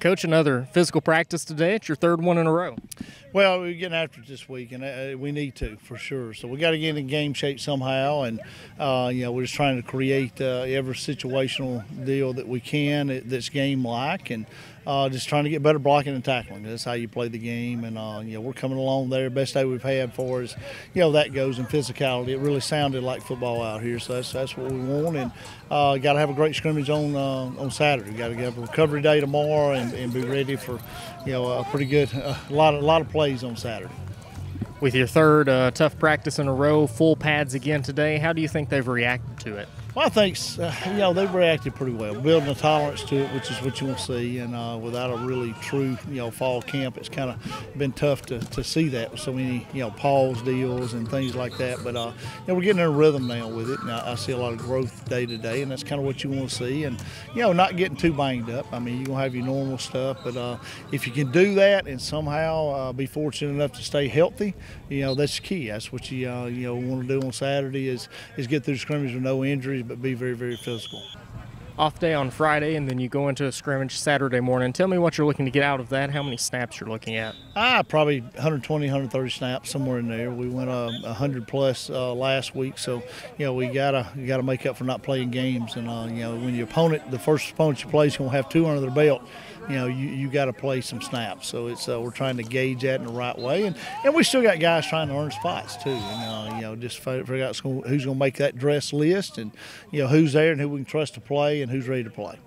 Coach, another physical practice today. It's your third one in a row. Well, we're getting after it this week, and uh, we need to for sure. So we got to get in game shape somehow, and uh, you know we're just trying to create uh, every situational deal that we can that's game like, and uh, just trying to get better blocking and tackling. That's how you play the game, and uh, you know we're coming along there. Best day we've had for us, you know that goes in physicality. It really sounded like football out here, so that's that's what we want, and got to have a great scrimmage on on Saturday. Got to have a recovery day tomorrow, and, and be ready for you know a pretty good a lot of a lot of plays on Saturday. With your third uh, tough practice in a row, full pads again today, how do you think they've reacted to it? Well, I think uh, you know they've reacted pretty well, building a tolerance to it, which is what you want to see. And uh, without a really true you know fall camp, it's kind of been tough to, to see that with so many you know pause deals and things like that. But uh, you know, we're getting in a rhythm now with it, and I, I see a lot of growth day to day, and that's kind of what you want to see. And you know, not getting too banged up. I mean, you're gonna have your normal stuff, but uh, if you can do that and somehow uh, be fortunate enough to stay healthy, you know that's key. That's what you uh, you know want to do on Saturday is is get through scrimmage with no injuries but be very, very physical. Off day on Friday, and then you go into a scrimmage Saturday morning. Tell me what you're looking to get out of that. How many snaps you're looking at? Ah, probably 120, 130 snaps somewhere in there. We went uh, 100 plus uh, last week, so you know we gotta you gotta make up for not playing games. And uh, you know when your opponent, the first opponent you play is gonna have two under their belt you know, you, you got to play some snaps. So it's uh, we're trying to gauge that in the right way, and and we still got guys trying to earn spots too. And uh, you know, just figure out who's going to make that dress list, and you know who's there and who we can trust to play, and who's ready to play.